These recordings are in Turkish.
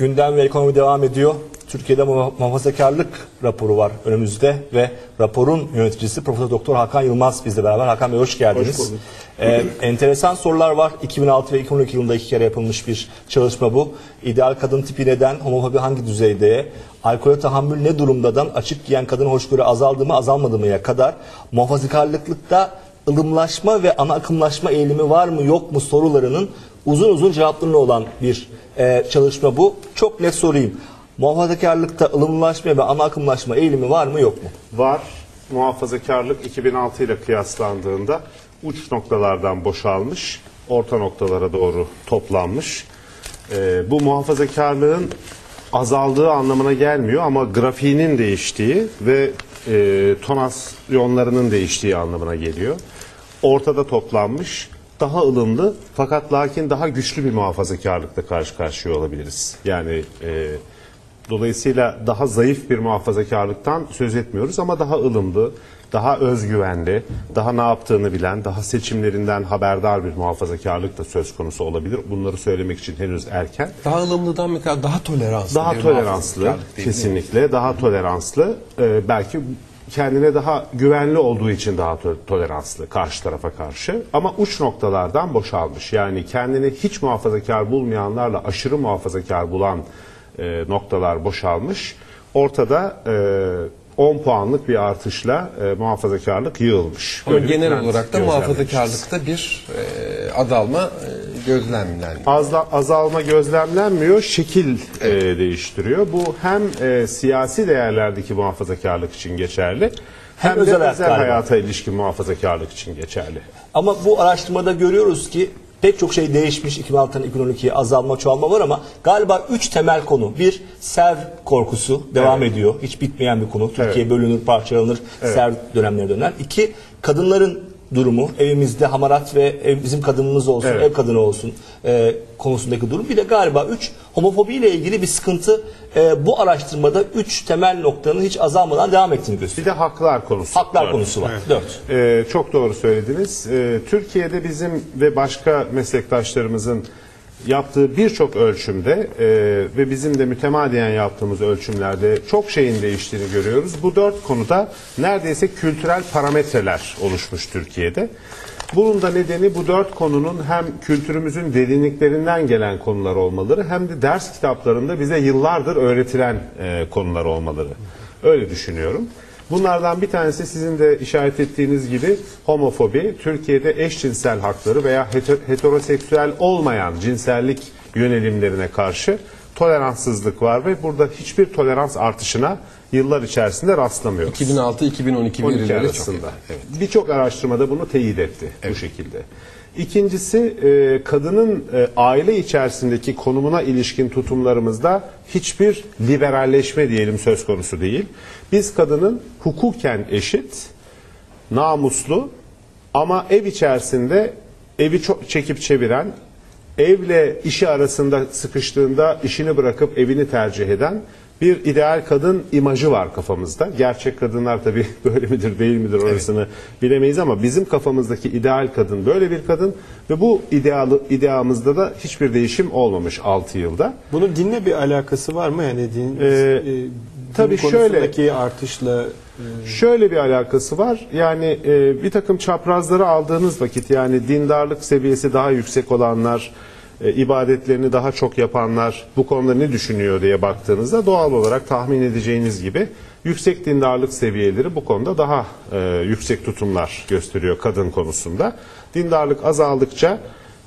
Gündem ve ekonomi devam ediyor. Türkiye'de muha- muhafazakarlık raporu var önümüzde ve raporun yöneticisi Profesör Doktor Hakan Yılmaz bizle beraber. Hakan Bey hoş geldiniz. Hoş bulduk. Ee, enteresan sorular var. 2006 ve 2012 yılında iki kere yapılmış bir çalışma bu. İdeal kadın tipi neden, homofobi hangi düzeyde, alkole tahammül ne durumdadan açık giyen kadın hoşgörü azaldı mı azalmadı mıya kadar muhafazakarlıkta ılımlaşma ve ana akımlaşma eğilimi var mı yok mu sorularının uzun uzun cevaplarını olan bir e, çalışma bu. Çok net sorayım. Muhafazakarlıkta ılımlaşma ve ana akımlaşma eğilimi var mı yok mu? Var. Muhafazakarlık 2006 ile kıyaslandığında uç noktalardan boşalmış, orta noktalara doğru toplanmış. Ee, bu muhafazakarlığın azaldığı anlamına gelmiyor ama grafiğinin değiştiği ve e, tonasyonlarının değiştiği anlamına geliyor. Ortada toplanmış, daha ılımlı fakat lakin daha güçlü bir muhafazakarlıkla karşı karşıya olabiliriz. Yani e, Dolayısıyla daha zayıf bir muhafazakarlıktan söz etmiyoruz ama daha ılımlı, daha özgüvenli, daha ne yaptığını bilen, daha seçimlerinden haberdar bir muhafazakarlık da söz konusu olabilir. Bunları söylemek için henüz erken. Daha ılımlıdan mı daha toleranslı. Daha toleranslı, kesinlikle daha toleranslı. Ee, belki kendine daha güvenli olduğu için daha to- toleranslı karşı tarafa karşı. Ama uç noktalardan boşalmış. Yani kendini hiç muhafazakar bulmayanlarla aşırı muhafazakar bulan e, noktalar boşalmış. Ortada e, 10 puanlık bir artışla e, muhafazakarlık yığılmış. Ama Böyle bir genel trend olarak da gözlemlemişiz. muhafazakarlıkta bir e, azalma e, gözlemlendi. Azla, azalma gözlemlenmiyor, şekil e, değiştiriyor. Bu hem e, siyasi değerlerdeki muhafazakarlık için geçerli, hem, de özel özel, hayat galiba. hayata ilişkin muhafazakarlık için geçerli. Ama bu araştırmada görüyoruz ki pek çok şey değişmiş 2006'dan 2012'ye azalma çoğalma var ama galiba üç temel konu. Bir sev korkusu devam Evet. ediyor. Hiç bitmeyen bir konu. Türkiye Evet. bölünür, parçalanır, sev dönemlerine döner. İki kadınların durumu evimizde hamarat ve ev, bizim kadınımız olsun, Evet. ev kadını olsun e, konusundaki durum. Bir de galiba üç homofobi ile ilgili bir sıkıntı e, bu araştırmada üç temel noktanın hiç azalmadan devam ettiğini Bir gösteriyor. de haklar konusu. Haklar var. konusu var. Dört. Ee, çok doğru söylediniz. Ee, Türkiye'de bizim ve başka meslektaşlarımızın yaptığı birçok ölçümde e, ve bizim de mütemadiyen yaptığımız ölçümlerde çok şeyin değiştiğini görüyoruz. Bu dört konuda neredeyse kültürel parametreler oluşmuş Türkiye'de. Bunun da nedeni bu dört konunun hem kültürümüzün derinliklerinden gelen konular olmaları hem de ders kitaplarında bize yıllardır öğretilen e, konular olmaları. Öyle düşünüyorum. Bunlardan bir tanesi sizin de işaret ettiğiniz gibi homofobi, Türkiye'de eşcinsel hakları veya heter- heteroseksüel olmayan cinsellik yönelimlerine karşı toleranssızlık var ve burada hiçbir tolerans artışına yıllar içerisinde rastlamıyoruz. 2006-2012 12 verileri çok arasında. Evet. Birçok araştırmada bunu teyit etti bu şekilde. İkincisi e, kadının e, aile içerisindeki konumuna ilişkin tutumlarımızda hiçbir liberalleşme diyelim söz konusu değil. Biz kadının hukuken eşit, namuslu ama ev içerisinde evi çok çekip çeviren, evle işi arasında sıkıştığında işini bırakıp evini tercih eden bir ideal kadın imajı var kafamızda. Gerçek kadınlar tabii böyle midir değil midir orasını bilemeyiz ama bizim kafamızdaki ideal kadın böyle bir kadın ve bu idealı ideamızda da hiçbir değişim olmamış 6 yılda. Bunun dinle bir alakası var mı? Yani din, Ee, e, tabii din şöyle- konusundaki artışla Şöyle bir alakası var. Yani e, bir takım çaprazları aldığınız vakit yani dindarlık seviyesi daha yüksek olanlar, e, ibadetlerini daha çok yapanlar bu konuda ne düşünüyor diye baktığınızda doğal olarak tahmin edeceğiniz gibi yüksek dindarlık seviyeleri bu konuda daha e, yüksek tutumlar gösteriyor kadın konusunda. Dindarlık azaldıkça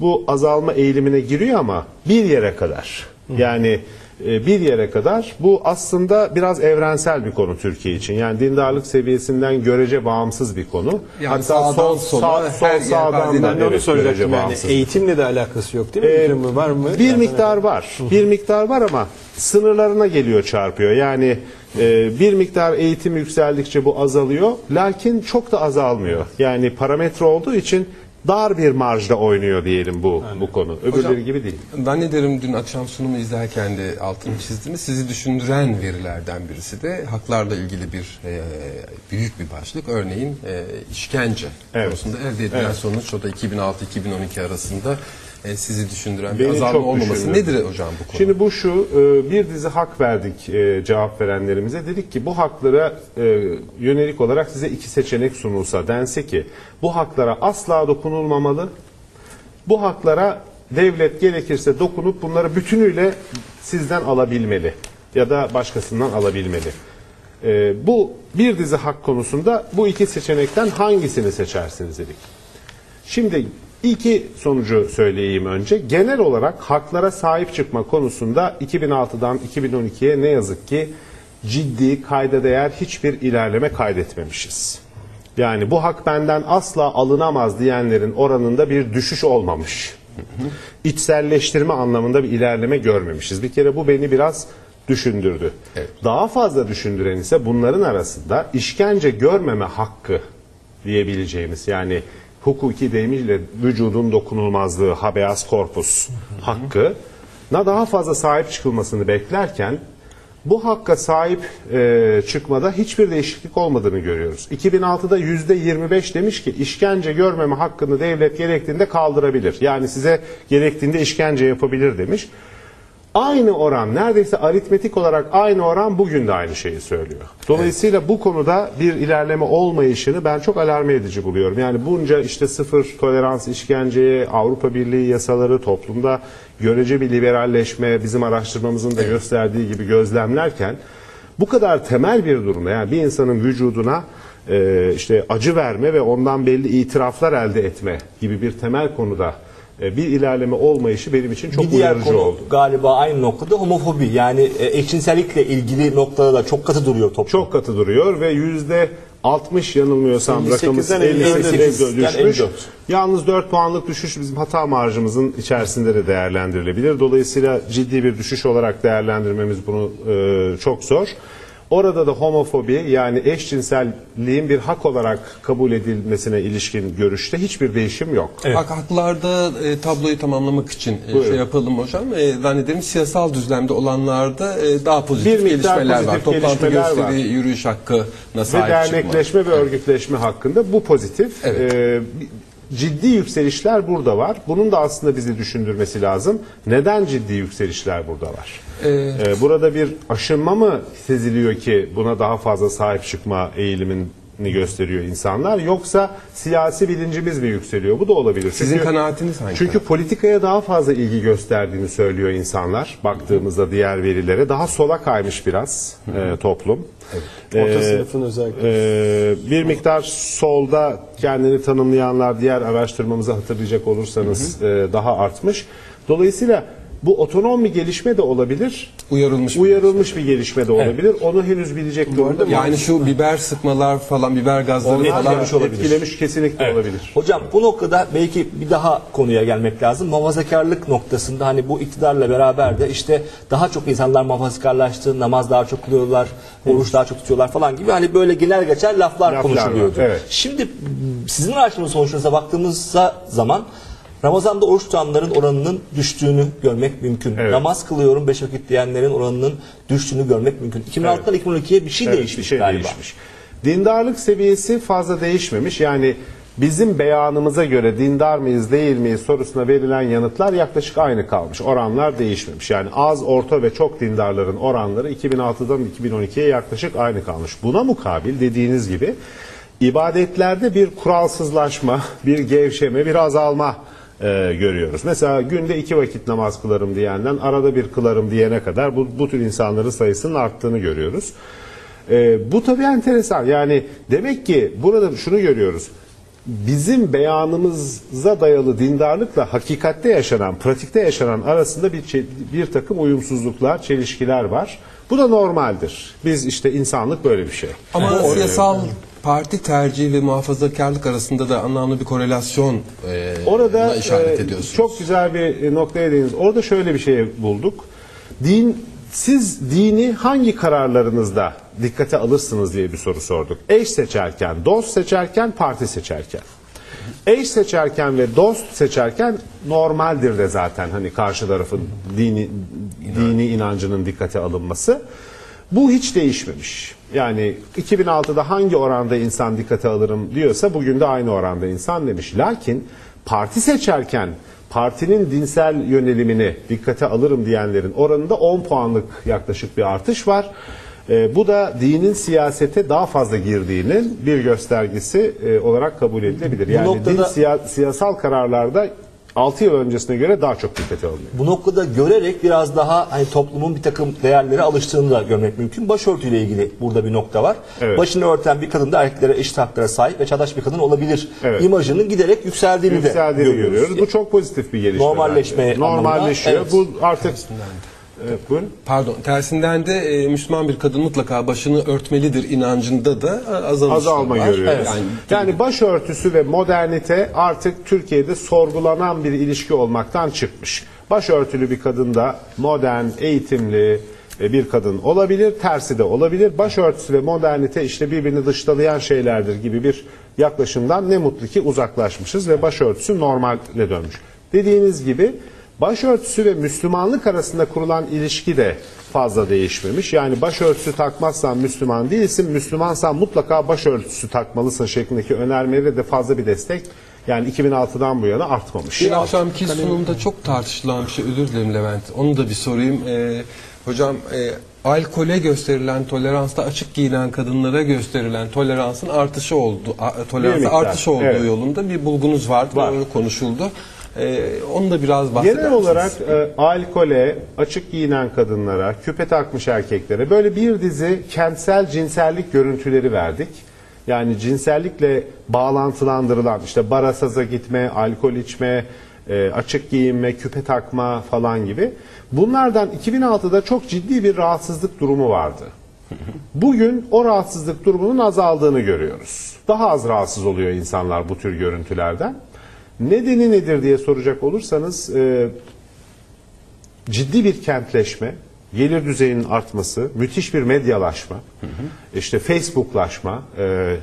bu azalma eğilimine giriyor ama bir yere kadar. Yani bir yere kadar bu aslında biraz evrensel bir konu Türkiye için. Yani dindarlık seviyesinden görece bağımsız bir konu. Yani sağdan sola sol her yer sağdan da evet, görece yani bağımsız. eğitimle de alakası yok değil mi? Ee, var mı? Bir Yani- miktar var. Bir miktar var ama sınırlarına geliyor çarpıyor. Yani e, bir miktar eğitim yükseldikçe bu azalıyor. Lakin çok da azalmıyor. Yani parametre olduğu için dar bir marjda oynuyor diyelim bu bu konu. Öbürleri Hocam- gibi değil. Zannederim dün akşam sunumu izlerken de altını çizdiniz. Sizi düşündüren verilerden birisi de haklarla ilgili bir e, büyük bir başlık. Örneğin e, işkence Evet. konusunda elde edilen Evet. sonuç o da 2006-2012 arasında e, sizi düşündüren bir Beni azalma çok olmaması düşündürdü. nedir hocam bu konu? Şimdi bu şu, e, bir dizi hak verdik e, cevap verenlerimize. Dedik ki bu haklara e, yönelik olarak size iki seçenek sunulsa dense ki bu haklara asla dokunulmamalı. Bu haklara devlet gerekirse dokunup bunları bütünüyle sizden alabilmeli ya da başkasından alabilmeli. E, bu bir dizi hak konusunda bu iki seçenekten hangisini seçersiniz dedik. Şimdi iki sonucu söyleyeyim önce. Genel olarak haklara sahip çıkma konusunda 2006'dan 2012'ye ne yazık ki ciddi kayda değer hiçbir ilerleme kaydetmemişiz. Yani bu hak benden asla alınamaz diyenlerin oranında bir düşüş olmamış. İçselleştirme anlamında bir ilerleme görmemişiz. Bir kere bu beni biraz düşündürdü. Evet. Daha fazla düşündüren ise bunların arasında işkence görmeme hakkı diyebileceğimiz yani hukuki deyimiyle vücudun dokunulmazlığı habeas corpus hakkı na daha fazla sahip çıkılmasını beklerken bu hakka sahip e, çıkmada hiçbir değişiklik olmadığını görüyoruz. 2006'da %25 demiş ki işkence görmeme hakkını devlet gerektiğinde kaldırabilir. Yani size gerektiğinde işkence yapabilir demiş. Aynı oran neredeyse aritmetik olarak aynı oran bugün de aynı şeyi söylüyor. Dolayısıyla bu konuda bir ilerleme olmayışını ben çok alarm edici buluyorum. Yani bunca işte sıfır tolerans işkenceye, Avrupa Birliği yasaları toplumda görece bir liberalleşme bizim araştırmamızın da gösterdiği gibi gözlemlerken bu kadar temel bir durumda yani bir insanın vücuduna e, işte acı verme ve ondan belli itiraflar elde etme gibi bir temel konuda e, bir ilerleme olmayışı benim için çok bir diğer uyarıcı konu oldu. galiba aynı noktada homofobi yani e, eşcinsellikle ilgili noktada da çok katı duruyor toplum. Çok katı duruyor ve yüzde 60 yanılmıyorsam 58'den rakamı 54'e 58 düşmüş. Yani düşmüş. 54. Yalnız 4 puanlık düşüş bizim hata marjımızın içerisinde de değerlendirilebilir. Dolayısıyla ciddi bir düşüş olarak değerlendirmemiz bunu e, çok zor. Orada da homofobi yani eşcinselliğin bir hak olarak kabul edilmesine ilişkin görüşte hiçbir değişim yok. Hak haklarda e, tabloyu tamamlamak için e, Buyurun. şey yapalım hocam. E, zannederim siyasal düzlemde olanlarda e, daha pozitif Bir miktar gelişmeler var. pozitif Toplantı gelişmeler gösteri, var. yürüyüş hakkına ve sahip çıkma. dernekleşme ve örgütleşme hakkında bu pozitif. Evet. Ee, ciddi yükselişler burada var. Bunun da aslında bizi düşündürmesi lazım. Neden ciddi yükselişler burada var? Ee, Ee, burada bir aşınma mı seziliyor ki buna daha fazla sahip çıkma eğilimini gösteriyor insanlar yoksa siyasi bilincimiz mi yükseliyor? Bu da olabilir. Sizin kanaatiniz hangi Çünkü politikaya daha fazla ilgi gösterdiğini söylüyor insanlar. Baktığımızda diğer verilere daha sola kaymış biraz e, toplum. Orta Ee, sınıfın özellikle. ee, bir miktar solda kendini tanımlayanlar diğer araştırmamızı hatırlayacak olursanız e, daha artmış. Dolayısıyla bu otonom bir gelişme de olabilir. Uyarılmış bir Uyarılmış bir gelişme de olabilir. Onu henüz bilecek durumda Yani şu biber sıkmalar falan, biber gazları Onlar falan. etkilemiş olabilir. etkilemiş kesinlikle olabilir. Hocam bu noktada belki bir daha konuya gelmek lazım. Muhafazakarlık noktasında hani bu iktidarla beraber de işte daha çok insanlar muhafazakarlaştı, namaz daha çok kılıyorlar, oruç daha çok tutuyorlar falan gibi hani böyle genel geçer laflar, Laflar konuşuluyordu. evet. Şimdi sizin araştırma sonuçlarınıza baktığımızda zaman Ramazan'da oruç tutanların oranının düştüğünü görmek mümkün. Evet. Namaz kılıyorum beş vakit diyenlerin oranının düştüğünü görmek mümkün. 2006'dan 2012'ye bir şey Evet, değişmiş bir şey galiba. değişmiş. Dindarlık seviyesi fazla değişmemiş. Yani bizim beyanımıza göre dindar mıyız değil miyiz sorusuna verilen yanıtlar yaklaşık aynı kalmış. Oranlar değişmemiş. Yani az, orta ve çok dindarların oranları 2006'dan 2012'ye yaklaşık aynı kalmış. Buna mukabil dediğiniz gibi ibadetlerde bir kuralsızlaşma, bir gevşeme, bir azalma e, görüyoruz. Mesela günde iki vakit namaz kılarım diyenden arada bir kılarım diyene kadar bu, bu tür insanların sayısının arttığını görüyoruz. E, bu tabii enteresan. Yani demek ki burada şunu görüyoruz. Bizim beyanımıza dayalı dindarlıkla hakikatte yaşanan, pratikte yaşanan arasında bir bir takım uyumsuzluklar, çelişkiler var. Bu da normaldir. Biz işte insanlık böyle bir şey. Ama Bu- siyasal parti tercihi ve muhafazakarlık arasında da anlamlı bir korelasyon e, Orada işaret e, ediyorsunuz. çok güzel bir e, noktaya değindiniz. Orada şöyle bir şey bulduk. Din siz dini hangi kararlarınızda dikkate alırsınız diye bir soru sorduk. Eş seçerken, dost seçerken, parti seçerken. Eş seçerken ve dost seçerken normaldir de zaten hani karşı tarafın dini dini inancının dikkate alınması. Bu hiç değişmemiş. Yani 2006'da hangi oranda insan dikkate alırım diyorsa bugün de aynı oranda insan demiş. Lakin parti seçerken partinin dinsel yönelimini dikkate alırım diyenlerin oranında 10 puanlık yaklaşık bir artış var. E, bu da dinin siyasete daha fazla girdiğinin bir göstergesi e, olarak kabul edilebilir. Yani noktada- din siya- siyasal kararlarda 6 yıl öncesine göre daha çok dikkate alınıyor. Bu noktada görerek biraz daha hani toplumun bir takım değerlere alıştığını da görmek mümkün. Başörtüyle ilgili burada bir nokta var. Evet. Başını örten bir kadın da erkeklere eşit haklara sahip ve çağdaş bir kadın olabilir. Evet. İmajının giderek yükseldiğini, Yükseldiğini de görüyoruz. görüyoruz. Bu çok pozitif bir gelişme. Normalleşme. Normalleşiyor. anlamında, Bu artık Evet, buyurun. Pardon, tersinden de e, Müslüman bir kadın mutlaka başını örtmelidir inancında da e, azalma var. görüyoruz. Yani, Yani, başörtüsü ve modernite artık Türkiye'de sorgulanan bir ilişki olmaktan çıkmış. Başörtülü bir kadın da modern, eğitimli e, bir kadın olabilir, tersi de olabilir. Başörtüsü ve modernite işte birbirini dışlayan şeylerdir gibi bir yaklaşımdan ne mutlu ki uzaklaşmışız ve başörtüsü normale dönmüş. Dediğiniz gibi başörtüsü ve Müslümanlık arasında kurulan ilişki de fazla değişmemiş. Yani başörtüsü takmazsan Müslüman değilsin, Müslümansan mutlaka başörtüsü takmalısın şeklindeki önermelere de fazla bir destek yani 2006'dan bu yana artmamış. Bir akşamki sunumda çok tartışılan bir şey. Özür dilerim Levent. Onu da bir sorayım. Ee, hocam e, alkole gösterilen toleransta açık giyinen kadınlara gösterilen toleransın artışı oldu. A, miktar, artış olduğu evet. yolunda bir bulgunuz vardı. Var. Onu konuşuldu. Ee, onu da biraz bahseder Genel misiniz? olarak e, alkole, açık giyinen kadınlara, küpe takmış erkeklere böyle bir dizi kentsel cinsellik görüntüleri verdik. Yani cinsellikle bağlantılandırılan işte barasaza gitme, alkol içme, e, açık giyinme, küpe takma falan gibi. Bunlardan 2006'da çok ciddi bir rahatsızlık durumu vardı. Bugün o rahatsızlık durumunun azaldığını görüyoruz. Daha az rahatsız oluyor insanlar bu tür görüntülerden. Nedeni nedir diye soracak olursanız e, ciddi bir kentleşme, gelir düzeyinin artması, müthiş bir medyalaşma, işte Facebooklaşma, e,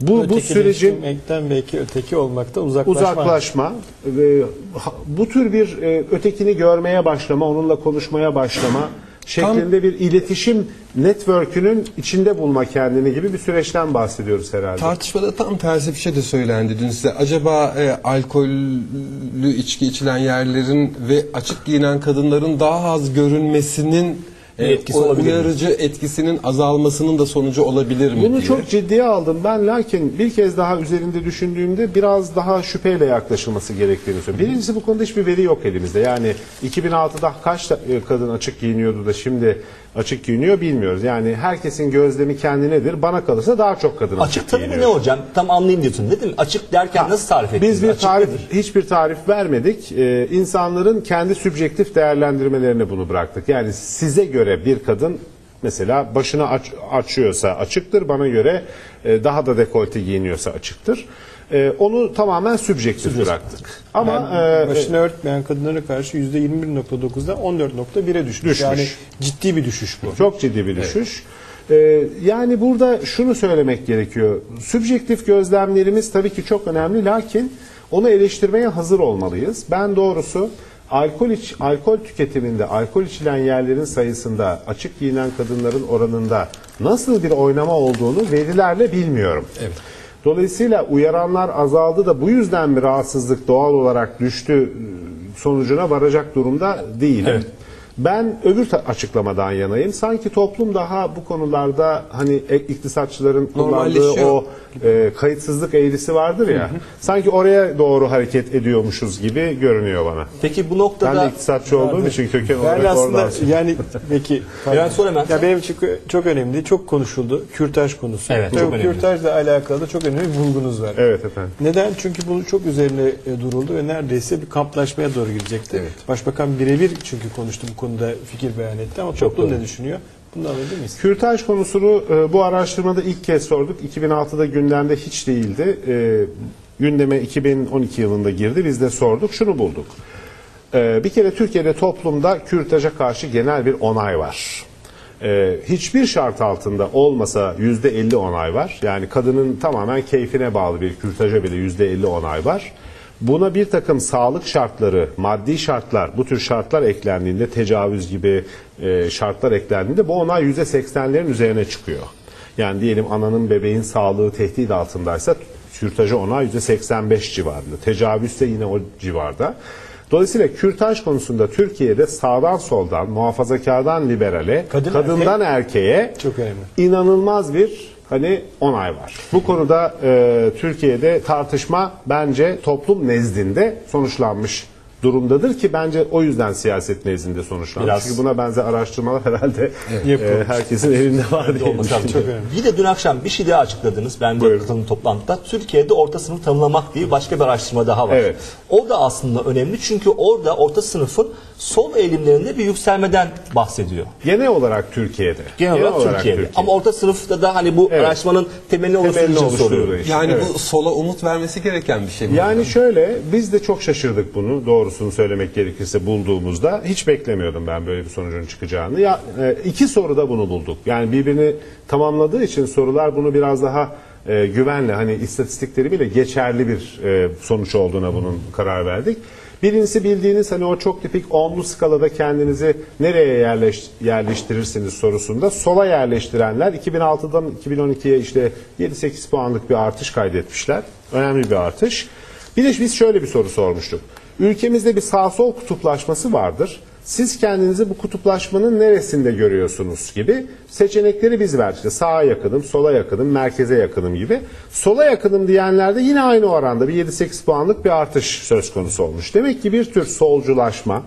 bu bu sürecin belki öteki olmakta uzaklaşma. uzaklaşma ve ha- bu tür bir e, ötekini görmeye başlama, onunla konuşmaya başlama şeklinde bir iletişim network'ünün içinde bulma kendini gibi bir süreçten bahsediyoruz herhalde. Tartışmada tam tersi bir şey de söylendi dün size. Acaba e, alkollü içki içilen yerlerin ve açık giyinen kadınların daha az görünmesinin Bir etkisi o olabilir mi? uyarıcı etkisinin azalmasının da sonucu olabilir mi Bunu diye. çok ciddiye aldım ben lakin bir kez daha üzerinde düşündüğümde biraz daha şüpheyle yaklaşılması gerektiğini söylüyorum. Birincisi bu konuda hiçbir veri yok elimizde. Yani 2006'da kaç e, kadın açık giyiniyordu da şimdi açık giyiniyor bilmiyoruz. Yani herkesin gözlemi kendinedir. Bana kalırsa daha çok kadın açık, Açık tanımı ne hocam? Tam anlayayım diyorsun. Ne demek? Açık derken nasıl tarif ettiniz? Biz bir Açık tarif, nedir? hiçbir tarif vermedik. Ee, insanların kendi sübjektif değerlendirmelerine bunu bıraktık. Yani size göre bir kadın mesela başını aç, açıyorsa açıktır, bana göre e, daha da dekolte giyiniyorsa açıktır. E, onu tamamen sübjektif bıraktık. Ama Yani e, başını örtmeyen kadınlara karşı %21.9'dan 14.1'e düşmüş. Düşmüş. Yani ciddi bir düşüş bu. Çok ciddi bir düşüş. Ee, yani burada şunu söylemek gerekiyor. Sübjektif gözlemlerimiz tabii ki çok önemli lakin onu eleştirmeye hazır olmalıyız. Ben doğrusu alkol iç, alkol tüketiminde, alkol içilen yerlerin sayısında, açık giyinen kadınların oranında nasıl bir oynama olduğunu verilerle bilmiyorum. Evet. Dolayısıyla uyaranlar azaldı da bu yüzden mi rahatsızlık doğal olarak düştü sonucuna varacak durumda değilim. Ben öbür açıklamadan yanayım. Sanki toplum daha bu konularda hani e- iktisatçıların kullandığı o e, kayıtsızlık eğrisi vardır ya. Sanki oraya doğru hareket ediyormuşuz gibi görünüyor bana. Peki bu Ben noktada de iktisatçı olduğum için köken Yani olarak aslında oradan. yani peki Eren sor hemen. Ya benim için çok önemli, çok konuşuldu. Kürtaj konusu. Evet, Ve çok önemli. Kürtajla alakalı da çok önemli bir bulgunuz var. Evet efendim. Neden? Çünkü bunu çok üzerine e, duruldu ve neredeyse bir kamplaşmaya doğru gidecekti. Evet. Başbakan birebir çünkü konuştu bu konuda fikir beyan etti ama toplum doğru. ne düşünüyor? Bunu alabilir miyiz? Kürtaj konusunu e, bu araştırmada ilk kez sorduk. 2006'da gündemde hiç değildi. E, gündeme 2012 yılında girdi. Biz de sorduk. Şunu bulduk. E, bir kere Türkiye'de toplumda kürtaja karşı genel bir onay var. E, hiçbir şart altında olmasa %50 onay var. Yani kadının tamamen keyfine bağlı bir kürtaja bile %50 onay var. Buna bir takım sağlık şartları, maddi şartlar, bu tür şartlar eklendiğinde, tecavüz gibi e, şartlar eklendiğinde bu onay %80'lerin üzerine çıkıyor. Yani diyelim ananın bebeğin sağlığı tehdit altındaysa kürtaja onay %85 civarında. Tecavüzse yine o civarda. Dolayısıyla kürtaj konusunda Türkiye'de sağdan soldan, muhafazakardan liberale, Kadın kadından erkeğe Çok önemli. inanılmaz bir hani onay var. Bu konuda e, Türkiye'de tartışma bence toplum nezdinde sonuçlanmış durumdadır ki bence o yüzden siyaset nezdinde sonuçlanmış. Biraz- Çünkü buna benzer araştırmalar herhalde e, Yapılmış. herkesin elinde var diye düşünüyorum. Bir de dün akşam bir şey daha açıkladınız. Ben de Buyurun. katıldım toplantıda. Türkiye'de orta sınıf tanımlamak diye başka bir araştırma daha var. Evet. O da aslında önemli çünkü orada orta sınıfın sol eğilimlerinde bir yükselmeden bahsediyor. Genel olarak Türkiye'de. Genel, olarak, Türkiye'de. Ama orta sınıfta da hani bu Evet. araştırmanın temelini oluşturduğu Temelini için soruyorum. Yani Evet. bu sola umut vermesi gereken bir şey mi? Yani şöyle biz de çok şaşırdık bunu doğrusunu söylemek gerekirse bulduğumuzda. Hiç beklemiyordum ben böyle bir sonucun çıkacağını. Ya e, iki soruda bunu bulduk. Yani birbirini tamamladığı için sorular bunu biraz daha e, güvenle hani istatistikleri bile geçerli bir e, sonuç olduğuna bunun karar verdik. Birincisi bildiğiniz hani o çok tipik onlu skalada kendinizi nereye yerleş, yerleştirirsiniz sorusunda sola yerleştirenler 2006'dan 2012'ye işte 7-8 puanlık bir artış kaydetmişler. Önemli bir artış. Bir de biz şöyle bir soru sormuştuk. Ülkemizde bir sağ sol kutuplaşması vardır. Siz kendinizi bu kutuplaşmanın neresinde görüyorsunuz gibi seçenekleri biz verdik. Sağa yakınım, sola yakınım, merkeze yakınım gibi. Sola yakınım diyenlerde yine aynı oranda bir 7-8 puanlık bir artış söz konusu olmuş. Demek ki bir tür solculaşma,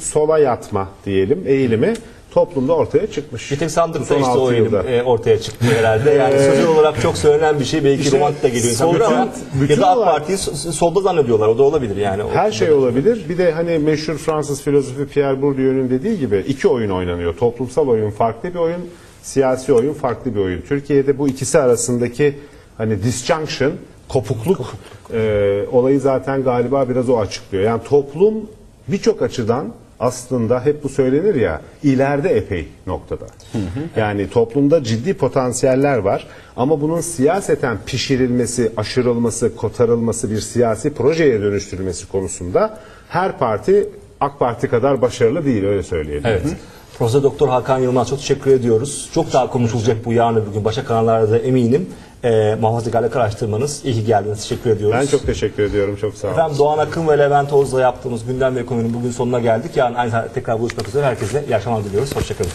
sola yatma diyelim eğilimi toplumda ortaya çıkmış. Bir tek sandıkta işte o eğilim e, ortaya çıktı herhalde. Yani sözel olarak çok söylenen bir şey belki İşte romantik da geliyor insanlara bütün- ama bütün ya da AK Parti'yi so- solda zannediyorlar. O da olabilir yani. O- Her şey olabilir. Bir de hani meşhur Fransız filozofu Pierre Bourdieu'nun dediği gibi iki oyun oynanıyor. Toplumsal oyun farklı bir oyun, siyasi oyun farklı bir oyun. Türkiye'de bu ikisi arasındaki hani disjunction, kopukluk e, olayı zaten galiba biraz o açıklıyor. Yani toplum birçok açıdan aslında hep bu söylenir ya ileride epey noktada. Yani toplumda ciddi potansiyeller var ama bunun siyaseten pişirilmesi, aşırılması, kotarılması, bir siyasi projeye dönüştürülmesi konusunda her parti AK Parti kadar başarılı değil öyle söyleyelim. Evet. Profesör Doktor Hakan Yılmaz çok teşekkür ediyoruz. Çok daha konuşulacak bu yarın öbür gün başka kanallarda da eminim. Ee, muhafazakarlık araştırmanız. İyi ki geldiniz. Teşekkür ediyoruz. Ben çok teşekkür ediyorum. Çok sağ olun. Efendim Doğan Akın ve Levent Oğuz'la yaptığımız gündem ve ekonominin bugün sonuna geldik. Yarın aynı saatte tekrar buluşmak üzere. Herkese iyi akşamlar diliyoruz. Hoşçakalın.